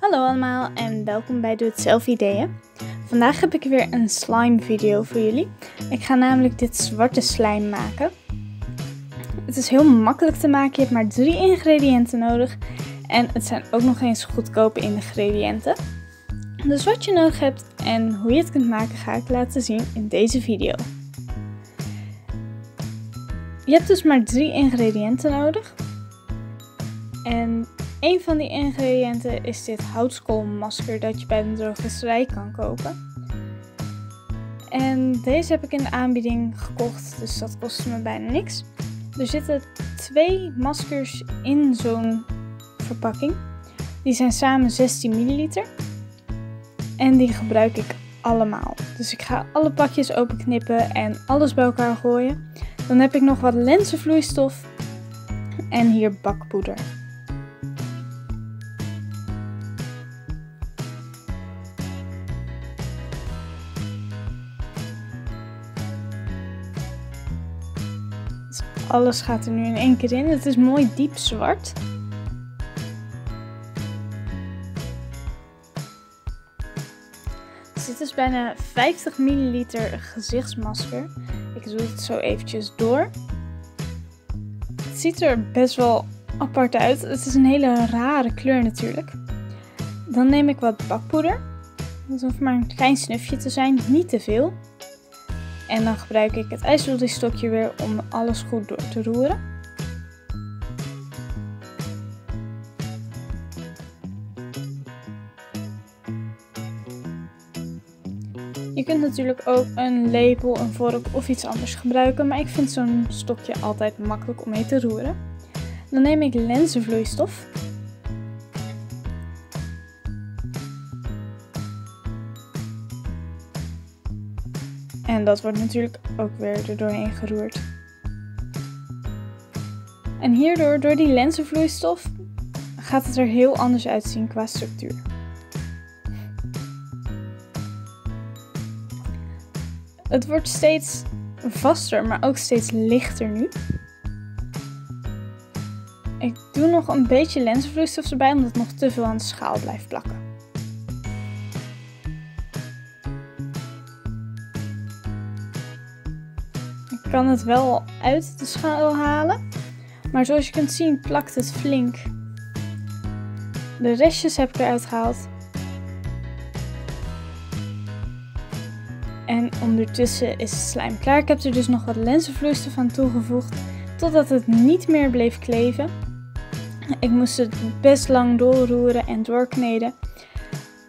Hallo allemaal en welkom bij Doe Het Zelf Ideeën. Vandaag heb ik weer een slime video voor jullie. Ik ga namelijk dit zwarte slijm maken. Het is heel makkelijk te maken, je hebt maar drie ingrediënten nodig. En het zijn ook nog eens goedkope ingrediënten. Dus wat je nodig hebt en hoe je het kunt maken ga ik laten zien in deze video. Je hebt dus maar drie ingrediënten nodig. En een van die ingrediënten is dit houtskoolmasker dat je bij de drogisterij kan kopen. En deze heb ik in de aanbieding gekocht, dus dat kostte me bijna niks. Er zitten twee maskers in zo'n verpakking. Die zijn samen 16 milliliter. En die gebruik ik allemaal. Dus ik ga alle pakjes openknippen en alles bij elkaar gooien. Dan heb ik nog wat lenzenvloeistof en hier bakpoeder. Alles gaat er nu in één keer in. Het is mooi diep zwart. Dit is bijna 50 milliliter gezichtsmasker. Ik doe het zo eventjes door. Het ziet er best wel apart uit. Het is een hele rare kleur natuurlijk. Dan neem ik wat bakpoeder. Dat hoeft maar een klein snufje te zijn, niet te veel. En dan gebruik ik het stokje weer om alles goed door te roeren. Je kunt natuurlijk ook een lepel, een vork of iets anders gebruiken, maar ik vind zo'n stokje altijd makkelijk om mee te roeren. Dan neem ik lenzenvloeistof. En dat wordt natuurlijk ook weer er doorheen geroerd. En hierdoor, door die lenzenvloeistof, gaat het er heel anders uitzien qua structuur. Het wordt steeds vaster, maar ook steeds lichter nu. Ik doe nog een beetje lenzenvloeistof erbij, omdat het nog te veel aan de schaal blijft plakken. Kan het wel uit de schaal halen, maar zoals je kunt zien plakt het flink. De restjes heb ik eruit gehaald. En ondertussen is het slijm klaar. Ik heb er dus nog wat lenzenvloeistof aan toegevoegd. Totdat het niet meer bleef kleven. Ik moest het best lang doorroeren en doorkneden.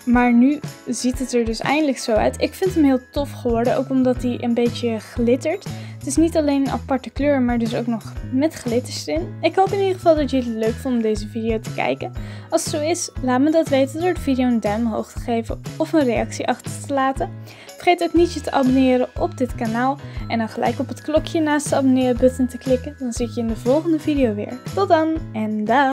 Maar nu ziet het er dus eindelijk zo uit. Ik vind hem heel tof geworden, ook omdat hij een beetje glittert. Het is niet alleen een aparte kleur, maar dus ook nog met glitters erin. Ik hoop in ieder geval dat jullie het leuk vonden om deze video te kijken. Als het zo is, laat me dat weten door de video een duim omhoog te geven of een reactie achter te laten. Vergeet ook niet je te abonneren op dit kanaal en dan gelijk op het klokje naast de abonneren button te klikken. Dan zie ik je in de volgende video weer. Tot dan en dag!